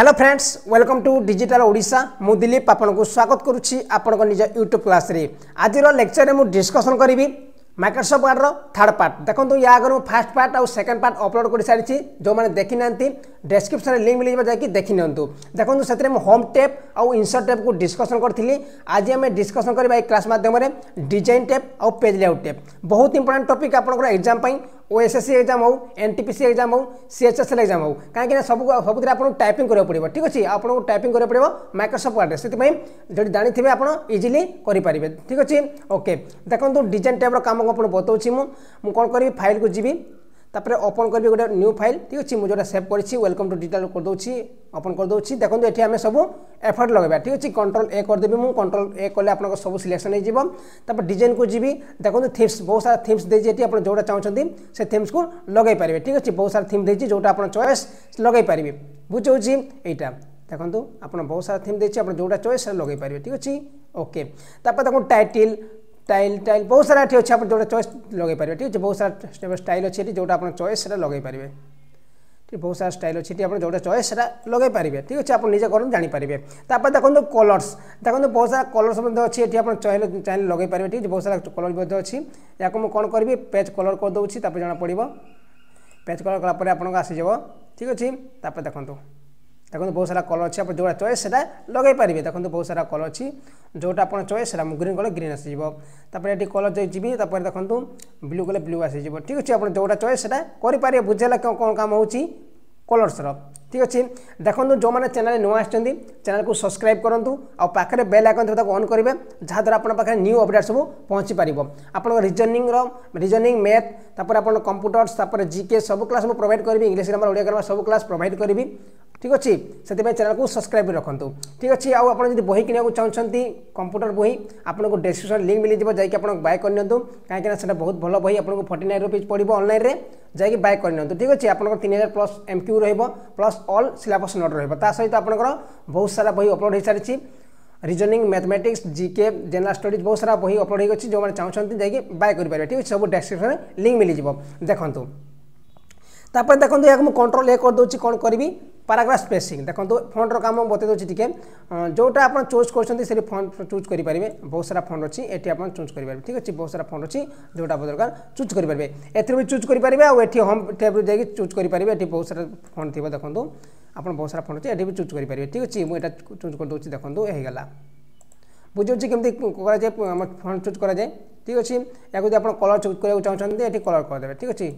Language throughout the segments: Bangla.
Hello friends welcome to digital Odisha মু দিলীপ আপনার স্বাগত করুছি আপনার নিজ ইউট্যুব ক্লাসে আজির লেকচরে মু ডিসকসন করবি মাইক্রোসফট ওয়ার্ডর থার্ড পার্ট দেখুন ইয়া আগে ফার্স্ট পার্ট আর সেকেন্ড পার্ট অপলোড করে সারিছি যে দেখি না ডেসক্রিপশন লিঙ্ক মিলিযোগ যাই দেখি নিউ দেখুন সেতরে হোম টেপ আনসর্ট টেপ কু ডিসকসন করি আজ আমি ডিসকসন করা এই ক্লাস মাধ্যমে ডিজাইন টেপ আউ পেজ লেআউট টেপ বহুত ইম্পর্টাট টপিক আপনার এক্সাম ପାଇଁ ଓଏସ୍ଏସ୍ସି ଏକ୍ଜାମ୍ ହେଉ ଏନ୍ଟିପିସି ଏକ୍ଜାମ୍ ହେଉ ସିଏଚ୍ଏସ୍ଏଲ୍ ଏକ୍ଜାମ୍ ହେଉ କାହିଁକିନା ସବୁ ସବୁଥିରେ ଆପଣଙ୍କୁ ଟାଇପିଂ କରିବାକୁ ପଡ଼ିବ ଠିକ୍ ଅଛି? ଆପଣଙ୍କୁ ଟାଇପିଂ କରିବାକୁ ପଡ଼ିବ ମାଇକ୍ରୋସଫ୍ଟ ୱାର୍ଡ଼ରେ ସେଥିପାଇଁ ଯଦି ଜାଣିଥିବେ ଆପଣ ଇଜିଲି କରିପାରିବେ ଠିକ୍ ଅଛି? ଓକେ ଦେଖନ୍ତୁ ଡିଜାଇନ୍ ଟାଇପ୍ର କାମ ଆପଣ ବତାଉଛି ମୁଁ। ମୁଁ କ'ଣ କରିବି? ଫାଇଲ୍କୁ ଯିବି তাপরে ওপন করবি গোটে নিউ ফাইল ঠিক আছে মু যেটা সেভ করেছি ওয়েলকম টু ডিজিটাল করদেছি ওপন করদেছি দেখুন এটি আমি সব এফর্ট লগাইবা ঠিক আছে কন্ট্রোল এ করদেবি মু কন্ট্রোল এ কলে আপনার সব সিলেকশন হয়ে যাব তারপর ডিজাইন কু যাবি দেখুন থিমস বহু সারা থিমস দিয়েছি এটি আপনার যেটা চাহুন সে থিমস কু লগাই পারবে ঠিক আছে বহু সারা থিম দিয়েছি যেটা আপনার চয়েস লগাই পারবে বুঝাউছি এইটা দেখুন আপনার বহু সারা থিম দিয়েছি আপনার যেটা চয়েস লগাই পারবে ঠিক আছে ওকে তারপর দেখুন টাইটেল স্টাইল টাইল বহুত সারা এটি অছে আপনার যেটা চয়েস লগাই পারবে ঠিক আছে বহুত সারা স্টাইল অছে এটি যেটা আপনার চয়েস সেটা লগাই পারবে বহু সারা স্টাইল অছি এটি আপনার যেটা চয়েস সেটা লগাই পারবে ঠিক আছে আপনার নিজে করুন জাঁপারে তারপরে দেখুন কলর্স দেখুন বহু সারা কলর্স অছি এটি আপনার চাইলে চাইলে লগাই পারবে ঠিক আছে বহু সারা কলর অছি এখন মু কোণ করবি পেজ কলর করে দেছি তারপরে জনা পড়ব পেজ কলর কলাপরে আপনার আসিযোগ ঠিক আছে তারপরে দেখুন দেখুন বহু সারা কলর আছে আপনার যেটা চয়েস সেটা লগাই পারবে দেখুন বহু সারা কলর আছে যেটা আপনার চয়েস সেটা গ্রিন কলে গ্রিন আসিযাব তারপরে এটি কলর যাই তারপরে দেখুন ব্লু কলে ব্লু আসিযাব ঠিক আছে আপনার যেটা চয়েস সেটা করে পারিবে বুঝাইলে কোণ কাম হচ্ছে কলর্সর ঠিক আছে দেখুন যে চ্যানেল নূଆ আসছেন চ্যানেলকে সবসক্রাইব করতু আখে বেল আইকন थे তাকে অন করবে যাদ্বারা আপনার পাখে নিউ অপডেট সব পৌঁছি পার আপনার রিজনিংর রিজনিং ম্যাথ তারপরে আপনার কম্পুটর্স তারপরে জিকে সব ক্লাস মু প্রোভাইড করবি ইংলিশ গ্রামার ওড়িয়া গ্রামার সব ক্লাস প্রোভাইড করবি ঠিক ଅଛି? ସେଥିପାଇଁ ଚ୍ୟାନେଲକୁ ସବସ୍କ୍ରାଇବ୍ କରି ରଖନ୍ତୁ। ଠିକ୍ ଅଛି? ଆଉ ଆପଣ ଯଦି ବହି କିଣିବାକୁ ଚାହୁଁଛନ୍ତି କମ୍ପ୍ୟୁଟର ବହି ଆପଣଙ୍କୁ ଡେସ୍କ୍ରିପ୍ସନ୍ ଲିଙ୍କ୍ ମିଳିଯିବ ଯାଇକି ଆପଣ ବାଏ କରିନିଅନ୍ତୁ କାହିଁକିନା ସେଇଟା ବହୁତ ଭଲ ବହି ଆପଣଙ୍କୁ ଫର୍ଟି ନାଇନ୍ ରୁପିଜ୍ ପଡ଼ିବ ଅନଲାଇନ୍ରେ ଯାଇକି ବାଏ କରିନିଅନ୍ତୁ ଠିକ୍ ଅଛି? ଆପଣଙ୍କର ତିନି ହଜାର ପ୍ଲସ୍ ଏମ୍ କ୍ୟୁ ରହିବ ପ୍ଲସ୍ ଅଲ୍ ସିଲାବସ୍ ନୋଟ୍ ରହିବ। ତା ସହିତ ଆପଣଙ୍କର ବହୁତ ସାରା ବହି ଅପଲୋଡ଼ ହୋଇସାରିଛି। Reasoning mathematics GK general studies ବହୁତ ସାରା ବହି ଅପଲୋଡ଼ ହୋଇଅଛି ଯେଉଁମାନେ ଚାହୁଁଛନ୍ତି ଯାଇକି ବାଏ କରିପାରିବେ। ଠିକ୍ ଅଛି? ସବୁ ଡେସ୍କ୍ରିପ୍ସନ୍ରେ ଲିଙ୍କ୍ ମିଳିଯିବ। ଦେଖନ୍ତୁ। ତାପରେ ଦେଖନ୍ତୁ ଏହାକୁ ମୁଁ କଣ୍ଟ୍ରୋଲ୍ ଏ କରିଦେଉଛି କ'ଣ କରିବି? ପାରାଗ୍ରାଫ ସ୍ପେସିଂ ଦେଖନ୍ତୁ ଫଣ୍ଡର କାମ ବତେଇ ଦେଉଛି ଟିକେ। ଯେଉଁଟା ଆପଣ ଚୁଜ୍ କରୁଛନ୍ତି ସେଠି ଫଣ୍ଡ ଚୁଜ୍ କରିପାରିବେ। ବହୁତ ସାରା ଫଣ୍ଡ ଅଛି ଏଠି ଆପଣ ଚୁଜ୍ କରିପାରିବେ। ଠିକ୍ ଅଛି ବହୁତ ସାରା ଫଣ୍ଡ ଅଛି ଯେଉଁଟା ଆପଣ ଦରକାର ଚୁଜ୍ କରିପାରିବେ। ଏଥିରୁ ବି ଚୁଜ୍ କରିପାରିବେ ଆଉ ଏଠି ହୋମ୍ ଟ୍ୟାବ୍ରୁ ଯାଇକି ଚୁଜ୍ କରିପାରିବେ। ଏଠି ବହୁତ ସାରା ଫଣ୍ଡ ଥିବ ଦେଖନ୍ତୁ। ଆପଣ ବହୁତ ସାରା ଫଣ୍ଡ ଅଛି ଏଠି ବି ଚୁଜ୍ କରିପାରିବେ। ଠିକ୍ ଅଛି ମୁଁ ଏଇଟା ଚୁଜ୍ କରିଦେଉଛି ଦେଖନ୍ତୁ ହେଇଗଲା। ବୁଝାଉଛି କେମିତି କରାଯାଏ ଆମ ଫଣ୍ଡ ଚୁଜ୍ କରାଯାଏ? ଠିକ୍ ଅଛି ଏହାକୁ ଯଦି ଆପଣ କଲର୍ ଚୁଜ୍ କରିବାକୁ ଚାହୁଁଛନ୍ତି ଏଠି କଲର୍ କରିଦେବେ। ଠିକ୍ ଅଛି।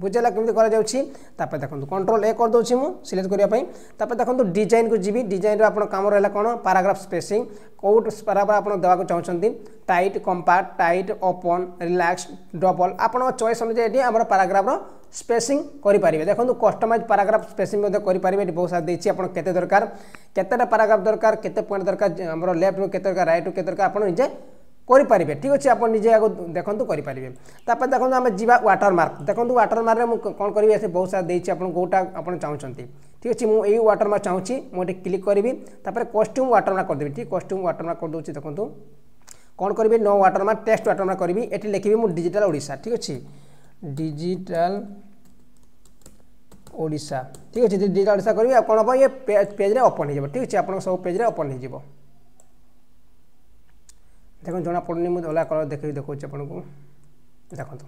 ବୁଝିଲା କେମିତି କରାଯାଉଛି? ତାପରେ ଦେଖନ୍ତୁ କଣ୍ଟ୍ରୋଲ ଏ କରିଦେଉଛି ମୁଁ ସିଲେକ୍ଟ କରିବା ପାଇଁ। ତାପରେ ଦେଖନ୍ତୁ ଡିଜାଇନକୁ ଯିବି। ଡିଜାଇନର ଆପଣ କାମ ରହିଲା କ'ଣ? ପାରାଗ୍ରାଫ ସ୍ପେସିଂ କେଉଁ ପାରାଗ୍ରାଫ ଆପଣ ଦେବାକୁ ଚାହୁଁଛନ୍ତି? Tight compact tight open relax double ଆପଣଙ୍କ ଚଏସ୍ ଅନୁଯାୟୀ ଏଠି ଆମର ପାରାଗ୍ରାଫର ସ୍ପେସିଂ କରିପାରିବେ। ଦେଖନ୍ତୁ କଷ୍ଟମାଇଜ୍ ପାରାଗ୍ରାଫ ସ୍ପେସିଂ ମଧ୍ୟ କରିପାରିବେ। ଏଠି ବହୁତ ସାରା ଦେଇଛି। ଆପଣ କେତେ ଦରକାର? କେତେଟା ପାରାଗ୍ରାଫ ଦରକାର? କେତେ ପଏଣ୍ଟ ଦରକାର? ଆମର ଲେଫ୍ଟରୁ କେତେ ଦରକାର? ରାଇଟ୍ରୁ କେତେ ଦରକାର? ଆପଣ ନିଜେ କରିପାରିବେ ଠିକ୍ ଅଛି ଆପଣ ନିଜେ ଆଗ ଦେଖନ୍ତୁ କରିପାରିବେ ତାପରେ ଦେଖନ୍ତୁ ଆମେ ଯିବା ୱାଟରମାର୍କ ଦେଖନ୍ତୁ ୱାଟରମାର୍କରେ ମୁଁ କ'ଣ କରିବି ଏଠି ବହୁତ ସାରା ଦେଇଛି ଆପଣ କେଉଁଟା ଆପଣ ଚାହୁଁଛନ୍ତି ଠିକ୍ ଅଛି ମୁଁ ଏଇ ୱାଟରମାର୍କ ଚାହୁଁଛି ମୁଁ ଏଠି କ୍ଲିକ୍ କରିବି ତାପରେ କଷ୍ଟ୍ୟୁମ୍ ୱାଟରମାର୍କ କରିଦେବି ଠିକ୍ କଷ୍ଟ୍ୟୁମ୍ ୱାଟରମାର୍କ କରିଦେଉଛି ଦେଖନ୍ତୁ କ'ଣ କରିବି ନୋ ୱାଟରମାର୍କ ଟେକ୍ସଟ ୱାଟରମାର୍କ କରିବି ଏଠି ଲେଖିବି ମୁଁ ଡିଜିଟାଲ ଓଡ଼ିଶା ଠିକ୍ ଅଛି ଡିଜିଟାଲ ଓଡ଼ିଶା ଠିକ୍ ଅଛି ଡିଜିଟାଲ ଓଡ଼ିଶା କରିବି ଆଉ କ'ଣ ହେବ ଇଏ ପେଜ୍ରେ ଓପନ୍ ହେଇଯିବ ଠିକ୍ ଅଛି ଆପଣଙ୍କ ସବୁ ପେଜ୍ରେ ଓପନ୍ ହେଇଯିବ দেখুন জনা পড়ুনি মু অলগা কলর দেখি দেখছি আপনার দেখুন।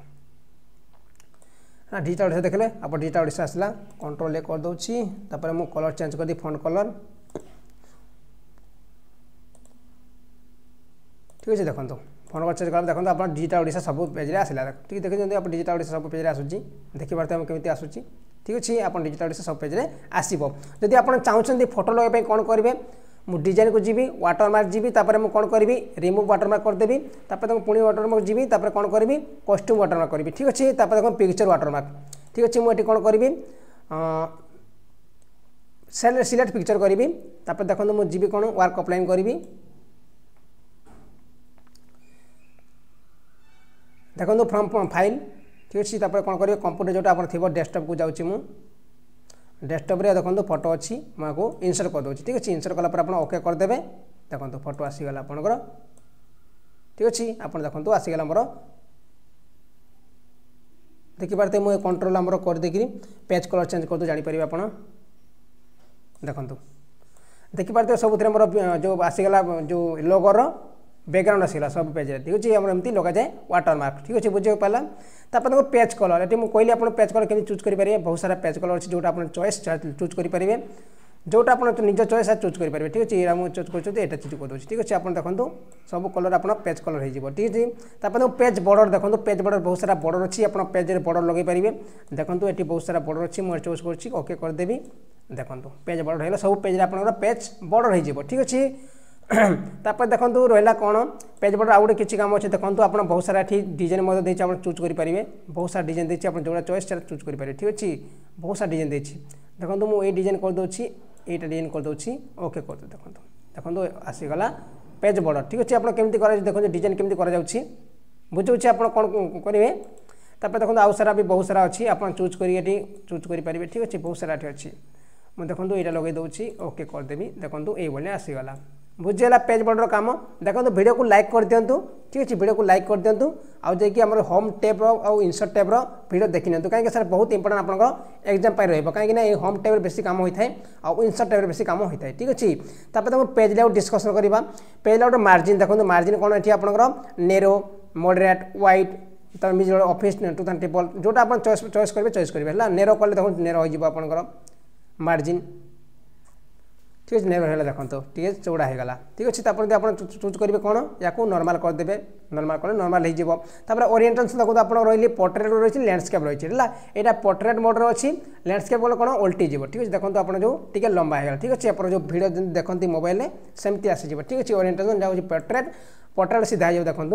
হ্যাঁ ডিজিটাল ওড়িশা দেখলে, আপনার ডিজিটাল ওড়িশা আসলা কন্ট্রোল এ করেদি তারপরে মু কলর চেঞ্জ করে ফন্ট কলর ঠিক আছে, দেখুন ফোন কল চেঞ্জ কলা দেখুন আপনার ডিজিটাল ওড়িশা সব পেজরে আসলা ঠিক দেখি আপনার ডিজিটাল ওড়িশা সব পেজরে আসুচি দেখিপারে আমি কেমি আসুচি। ঠিক আছে, আপনার ডিজিটাল ওড়িশা সব পেজরে আসব। যদি আপনার চাহুমান ফটো লগাই কোণ করবে ମୁଁ ଡିଜାଇନକୁ ଯିବି ୱାଟରମାର୍କ ଯିବି ତାପରେ ମୁଁ କ'ଣ କରିବି? ରିମୁଭ୍ ୱାଟରମାର୍କ କରିଦେବି ତାପରେ ତାକୁ ପୁଣି ୱାଟରମାର୍କ ଯିବି ତାପରେ କ'ଣ କରିବି? କଷ୍ଟ୍ୟୁମ୍ ୱାଟରମାର୍କ କରିବି। ଠିକ୍ ଅଛି? ତାପରେ ଦେଖନ୍ତୁ ପିକ୍ଚର ୱାଟରମାର୍କ ଠିକ୍ ଅଛି? ମୁଁ ଏଠି କ'ଣ କରିବି? ସିଲେକ୍ଟ ପିକ୍ଚର କରିବି। ତାପରେ ଦେଖନ୍ତୁ ମୁଁ ଯିବି କ'ଣ? ୱାର୍କ ଅପ୍ଲାଇନ୍ କରିବି। ଦେଖନ୍ତୁ ଫ୍ରମ୍ ଫାଇଲ୍ ଠିକ୍ ଅଛି? ତାପରେ କ'ଣ କରିବେ? କମ୍ପ୍ୟୁଟର ଯେଉଁଟା ଆପଣ ଥିବ ଡେସ୍କଟପ୍କୁ ଯାଉଛି ମୁଁ। ডেস্কটপরে দেখুন ফটো অছি মু ইনসর্ট করেদি ঠিক আছে ইনসর্ট কলাপরে আপনার ওকে করেদেবে দেখুন ফটো আসিগলা আপনার ঠিক আছে আপনার দেখুন আসিগলা আমার ଦେଖିପାରୁଥିବେ ମୁଁ ଏ କଣ୍ଟ୍ରୋଲ ଆମର କରିଦେଇକିରି ପେଜ୍ କଲର୍ ଚେଞ୍ଜ କରିଦେଉ ଜାଣିପାରିବେ ଆପଣ ଦେଖନ୍ତୁ ଦେଖିପାରୁଥିବେ ସବୁଥିରେ ମୋର ଯେଉଁ ଆସିଗଲା ଯେଉଁ ଲୋଗୋର ବ୍ୟାକ୍ଗ୍ରାଉଣ୍ଡ ଆସିଗଲା ସବୁ ପେଜ୍ରେ ଠିକ୍ ଅଛି ଆମର ଏମିତି ଲଗାଯାଏ ୱାଟର ମାର୍କ ଠିକ୍ ଅଛି ବୁଝିବାକୁ ପାରିଲା ତାପରେ ଦେଖନ୍ତୁ ପେଜ୍ କଲର୍ ଏଠି ମୁଁ କହିଲି ଆପଣ ପେଜ୍ କଲର୍ କେମିତି ଚୁଜ୍ କରିପାରିବେ? ବହୁତ ସାରା ପେଜ୍ କଲର୍ ଅଛି ଯେଉଁଟା ଆପଣ ଚଏସ୍ ଚୁଜ୍ କରିପାରିବେ। ଯେଉଁଟା ଆପଣ ନିଜ ଚଏସ୍ ଚୁଜ୍ କରିପାରିବେ। ଠିକ୍ ଅଛି ଏଇଟା ମୁଁ ଚୁଜ୍ କରୁଛନ୍ତି ଏଇଟା ଚୁଜ୍ କରିଦେଉଛି। ଠିକ୍ ଅଛି ଆପଣ ଦେଖନ୍ତୁ ସବୁ କଲର୍ ଆପଣ ପେଜ୍ କଲର୍ ହେଇଯିବ। ଠିକ୍ ଅଛି ତାପରେ ଦେଖନ୍ତୁ ପେଜ୍ ବର୍ଡ଼ର ଦେଖନ୍ତୁ ପେଜ୍ ବର୍ଡ଼ର ବହୁତ ସାରା ବର୍ଡ଼ର ଅଛି ଆପଣ ପେଜ୍ରେ ବର୍ଡ଼ର ଲଗାଇ ପାରିବେ। ଦେଖନ୍ତୁ ଏଠି ବହୁତ ସାରା ବର୍ଡ଼ର ଅଛି ମୁଁ ଚୁଜ୍ କରୁଛି ଓକେ କରିଦେବି। ଦେଖନ୍ତୁ ପେଜ୍ ବର୍ଡ଼ର ହେଇଗଲା ସବୁ ପେଜ୍ରେ ଆପଣଙ୍କର ପେଜ୍ ବର୍ଡ଼ର ହେଇଯିବ। ଠିକ୍ তারপরে দেখুন রহলা কোণ পেজ বর্ডর আউ গোটে কিছু কাম অছে দেখুন আপনার বহু সারা এটি ডিজাইন মধ্যে দিয়েছি আপনার চুজ করে পেয়ে বহু সারা ডিজাইন দিয়েছি আপনার যেগুলো চয়েস সেটা চুজ করে পেয়ে ঠিক আছে বহু সারা ডিজাইন দিয়েছি দেখুন মু এই ডিজাইন করেদেছি এইটা ডিজাইন করেদেছি ওকে করে দেখুন দেখুন আসিগলা পেজ বর্ডর ঠিক আছে আপনার কমিটি করা দেখুন ডিজাইন কমিটি করা যাচ্ছি বুঝাচ্ছি আপনার কোণ করবে তারপরে দেখুন আউ সারা বি বহু সারা অছি আপনার চুজ করি এটি চুজ করে পেয়ে ঠিক আছে বহু সারা এটি অছি দেখুন এইটা লগাই দেছি ওকে করেদেবি দেখুন এইভাবে আসিগলা বুঝিগাল পেজ বর্ডর কাম দেখ ভিডিও লাইক করে দিও ঠিক আছে ভিডিও লাইক করে দিও আইকি আমার হোম টেপ রাও ইনসর্ট টেপ রিডিও দেখি নিও কিন্তু স্যার বহু ইম্পর্টেন্ট আপনার এক্সাম পাই রহব কিনা এই হোম টেপের বেশি কাম হয়ে থাকে আনসর্ট টেপের বেশি কাম হয়ে থাকে ঠিক আছে তাপরে তোমার পেজ লাউট ডিসকসন করা পেজ লাউটের মার্জিন দেখুন মার্জিন কোণ এটি আপনার নেরো মডরেট ওয়াইট তুমি যে অফিস টু থান টেবল যেটা আপনার চয়েস চয়েস করবে চয়েস করবে হল নেরো কলে দেখুন নেরো হয়ে যাব আপনার মার্জিন ঠিক আছে নেভর হলে দেখুন টিকে চৌড়া হয়ে গলা ঠিক আছে তারপরে আপনার চুজ করবে কোণ ইয়াকু নর্মাল করেদেবে নর্মাল কলে নর্মাল হয়ে যাব তারপরে ওরিয়েন্টেশন দেখুন আপনার রহলে পোর্ট্রেট রয়েছে ল্যান্ডস্কেপ রয়েছে হল এটা পোর্ট্রেট মোড্রে অছি ল্যান্ডস্কেপ বলে কোণ ওল্টি যাব ঠিক আছে দেখুন আপনার যে টিকে লম্বা হয়ে গলা ঠিক আছে আপনার যে ভিডিও দেখতে মোবাইলে সেমতি আসিযোগ ঠিক আছে ওরিয়েন্টেশন যা পোর্ট্রেট পোর্ট্রেট সিধা হয়ে দেখুন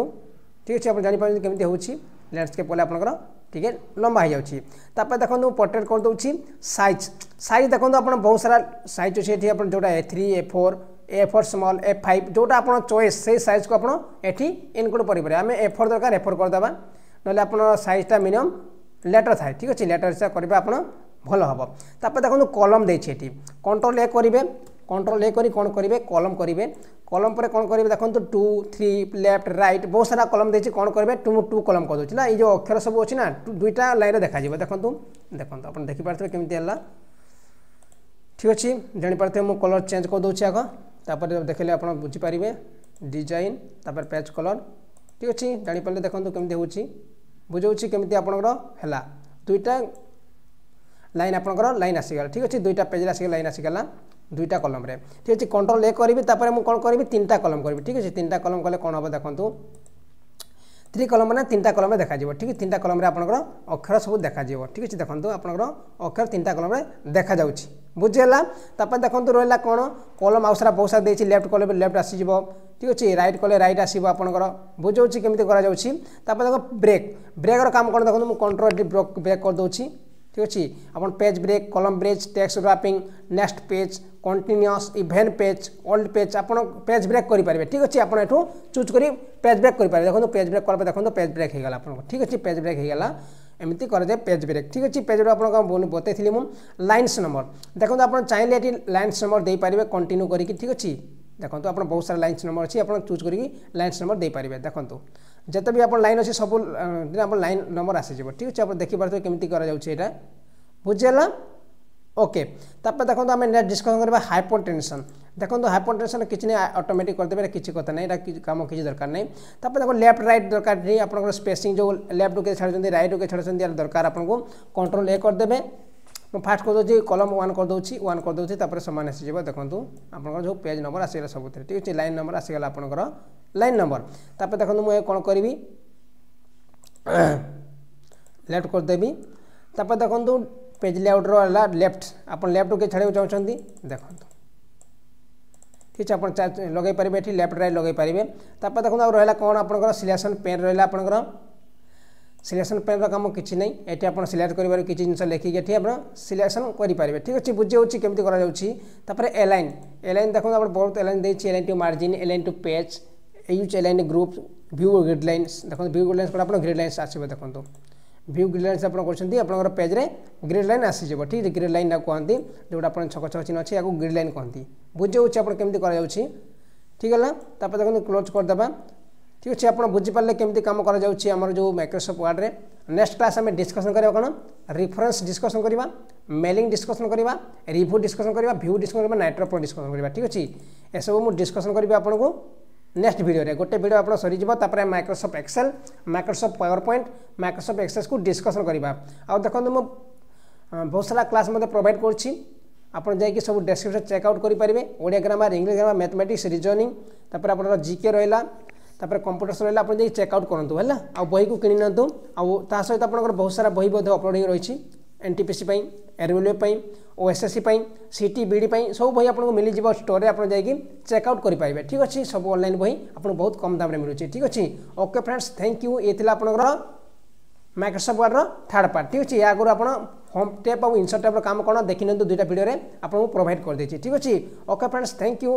ঠিক আছে আপনার জাঁপার কেমি হচ্ছে ল্যান্ডস্কেপ বলে আপনার টিকে লম্বা হয়ে যাচ্ছে তাপরে দেখুন পোর্ট্রেট করেদি সাইজ সাইজ দেখুন আপনার বহু সারা সাইজ অছে এটি আপনার যেটা A three A four A four small A five যেটা আপনার চয়েস সেই সাইজ কু আপনার এটি ইনক্লুড করে আমি এ ফোর দরকার এ ফোর করেদেবা নহলে আপনার সাইজটা মিনিমম লেটর থাকে ঠিক আছে লেটর হিসাবে করবে আপনার ভালো হব তাপরে দেখুন কলম দিয়েছি এটি কন্ট্রোল এ করবে কন্ট্রোল এ করে কোণ করবে কলম করবে। কলম পরে কোণ করবে, দেখুন টু থ্রি লেফট রাইট বহু সারা কলম দিয়েছি কোণ করবে টু টু কলম করদেছি না, এই যে অক্ষর সব অছি না দুইটা লাইনে দেখা যাব, দেখুন দেখুন আপনার দেখিপারে কমিটি হল ঠিক আছে জাঁপারে মু কলর চেঞ্জ করদেছি আগ তাপরে দেখলে আপনার বুঝিপারে ডিজাইন তাপরে পেজ কলর ঠিক আছে জাঁপারে দেখুন কমিটি হচ্ছে বুঝাচ্ছি কমিটি আপনার হল দুইটা লাইন আপনার লাইন আসিগাল ঠিক আছে দুইটা পেজরে আসিগাল লাইন আসিগালা দুইটা কলমরে ঠিক আছে কন্ট্রোল এ করবি তারপরে মু কোণ করবি তিনটা কলম করবি ঠিক আছে তিনটা কলম কলে কোণ হব দেখন্তু থ্রি কলম মানে তিনটা কলমে দেখাযিব ঠিক তিনটা কলমরে আপনার অক্ষর সব দেখাযিব ঠিক আছে দেখুন আপনার অক্ষর তিনটা কলমে দেখা যাচ্ছে বুঝিলা তারপরে দেখুন রহলা কোণ কলম আউসরা পৌসা দিয়েছি লেফট কলমে লেফট আসিযোগ ঠিক আছে রাইট কলে রাইট আসব আপনার বুঝাচ্ছি কমিটি করা যাচ্ছে তারপরে দেখ ব্রেক ব্রেকর কাম কোণ দেখুন কন্ট্রোল ব্রেক করে দেছি ঠিক ଅଛି ଆପଣ page break column break text wrapping next page continuous even page odd page ଆପଣ ପେଜ୍ ବ୍ରେକ୍ କରିପାରିବେ ଠିକ୍ ଅଛି ଆପଣ ଏଠୁ ଚୁଜ୍ କରି ପେଜ୍ ବ୍ରେକ୍ କରିପାରିବେ ଦେଖନ୍ତୁ ପେଜ୍ ବ୍ରେକ୍ କଲା ଦେଖନ୍ତୁ ପେଜ୍ ବ୍ରେକ୍ ହେଇଗଲା ଆପଣଙ୍କ ଠିକ୍ ଅଛି ପେଜ୍ ବ୍ରେକ୍ ହେଇଗଲା ଏମିତି କରାଯାଏ ପେଜ୍ ବ୍ରେକ୍ ଠିକ୍ ଅଛି ପେଜ୍ ବ୍ରେକ୍ ଆପଣଙ୍କ ବତେଇଥିଲି ମୁଁ ଲାଇନ୍ସ ନମ୍ବର ଦେଖନ୍ତୁ ଆପଣ ଚାହିଁଲେ ଏଠି ଲାଇନ୍ସ ନମ୍ବର ଦେଇପାରିବେ କଣ୍ଟିନ୍ୟୁ କରିକି ଠିକ୍ ଅଛି ଦେଖନ୍ତୁ ଆପଣ ବହୁତ ସାରା ଲାଇନ୍ସ ନମ୍ବର ଅଛି ଆପଣ ଚୁଜ୍ କରିକି ଲାଇନ୍ସ ନମ୍ବର ଦେଇପାରିବେ ଦେଖନ୍ତୁ যেতে বি আপনার লাইন অছি সবু আপনার লাইন নম্বর আসিযোগ ঠিক আছে আপনার দেখিপারে কমিটি করা যাচ্ছে এটা বুঝিগলা ওকে তারপরে দেখুন আমি নেক্সট ডিসকসন করবা হাইপোর টেনশন দেখুন হাইপোর টেনশন কিছু না অটোমেটিক করেদেবে কিছু কথা নাই এটা কাম কিছু দরকার নাই তারপরে দেখুন লেফট রাইট দরকার নেই আপনার স্পেসিং যে লেফট কে ছাড়ছেন রাইট কে ছাড়ছেন দরকার আপনার কন্ট্রোল এ করেদেবে ମୁଁ ଫାଷ୍ଟ କରିଦେଉଛି କଲମ୍ ୱାନ୍ କରିଦେଉଛି ୱାନ୍ କରିଦେଉଛି ତାପରେ ସମାନ ଆସିଯିବ ଦେଖନ୍ତୁ ଆପଣଙ୍କର ଯେଉଁ ପେଜ୍ ନମ୍ବର ଆସିଗଲା ସବୁଥିରେ ଠିକ୍ ଅଛି ଲାଇନ୍ ନମ୍ବର ଆସିଗଲା ଆପଣଙ୍କର ଲାଇନ୍ ନମ୍ବର ତାପରେ ଦେଖନ୍ତୁ ମୁଁ କ'ଣ କରିବି ଲେଫ୍ଟ କରିଦେବି ତାପରେ ଦେଖନ୍ତୁ পেজ লেআউটর হল লেফট আপনার লেফট কে ছাড়া চাহুমান দেখুন ঠিক আছে আপনার লগাই পারে এটি লেফট রাইট লগাই পারে তারপরে দেখুন রহলা কোণ আপনার সিলেকশন পেন রহলা আপনার সিলেকশন পেন্র কাম কিছু নাই এটি আপনার সিলেক্ট করবার কিছু জিনিস লেখিকি এটি আপনার সিলেকশন করে পারে ঠিক আছে বুঝি হচ্ছে কেমতি করা যাচ্ছে তারপরে এলাইন এলাইন দেখুন আপনার বহুত এলাইন দিয়েছি align to margin align to page H align group view grid lines দেখুন ভিউ গ্রিড লাইন্স আপনার গ্রিড লাইন্স আসবে দেখুন ভিউ গ্রিড লাইন্স আপনার করছেন আপনার পেଜ୍ରେ গ্রিড লাইন আসিযোগ ঠিক আছে গ্রিড কুহতি যেটা আপনার ছক ছক চিহ্ন আছে ইয়াকে গ্রিড কুহতি বুঝি হচ্ছে আপনার কেমতি করা যাচ্ছে ঠিক হল তারপরে দেখুন ক্লোজ করেদেবা ঠিক আছে, আপনার বুঝিপারে কেমি কাম করা যাচ্ছে আমার যে মাইক্রোসফট ওয়ার্ডে নেক্সট ক্লাস আমি ডিসকসন করা কোণ রিফরেন্স ডিসকসন করা মেলিং ডিসকসন করা রিভ্যু ডিসকসন করা ভিউ ডিসকসন করা নাইট্রো পয়েন্ট ডিসকসন করা ঠিক আছে এসব মু ডিসকসন করি আপনার নেক্সট ভিডিওরে গোটে ভিডিও আপনার সরিযোগ তাপরে Microsoft Excel Microsoft PowerPoint Microsoft এক্সেসকে discussion করা আখন মু বহু সারা ক্লাস মধ্যে প্রোভাইড করছি আপনার যাই সব ডেসক্রিপশন চেকআউট করে পারে Odia grammar English grammar mathematics reasoning তাপরে আপনার জিকে রহলা ତାପରେ କମ୍ପ୍ୟୁଟର୍ସ ରହିଲା ଆପଣ ଯାଇକି ଚେକ୍ ଆଉଟ୍ କରନ୍ତୁ ହେଲା ଆଉ ବହିକୁ କିଣି ନିଅନ୍ତୁ ଆଉ ତା ସହିତ ଆପଣଙ୍କର ବହୁତ ସାରା ବହି ମଧ୍ୟ ଅପଲୋଡ଼ିଂ ରହିଛି ଏନ୍ ଟି ପି ସି ପାଇଁ ଏରୱେଲୱେ ପାଇଁ ଓ ଏସ୍ ଏସ୍ ସି ପାଇଁ ସି ଟି ବି ଡ଼ି ପାଇଁ ସବୁ ବହି ଆପଣଙ୍କୁ ମିଳିଯିବ ଷ୍ଟୋରରେ ଆପଣ ଯାଇକି ଚେକ୍ ଆଉଟ୍ କରିପାରିବେ ଠିକ୍ ଅଛି ସବୁ ଅନଲାଇନ୍ ବହି ଆପଣଙ୍କୁ ବହୁତ କମ୍ ଦାମରେ ମିଳୁଛି ଠିକ୍ ଅଛି ଓକେ ଫ୍ରେଣ୍ଡସ୍ ଥ୍ୟାଙ୍କ ୟୁ ଏ ଥିଲା ଆପଣଙ୍କର ମାଇକ୍ରୋସଫ୍ଟ ୱାର୍ଡ଼ର ଥାର୍ଡ଼ ପାର୍ଟ ଠିକ୍ ଅଛି ଏହା ଆଗରୁ ଆପଣ হোম টেপ ଆଉ ଇନସର୍ଟ ଟାଇପ୍ର କାମ କ'ଣ ଦେଖିନିଅନ୍ତୁ ଦୁଇଟା ଭିଡ଼ିଓରେ ଆପଣଙ୍କୁ ପ୍ରୋଭାଇଡ଼ କରିଦେଇଛି ଠିକ୍ ଅଛି ଓକେ ଫ୍ରେଣ୍ଡସ୍ ଥ୍ୟାଙ୍କ ୟୁ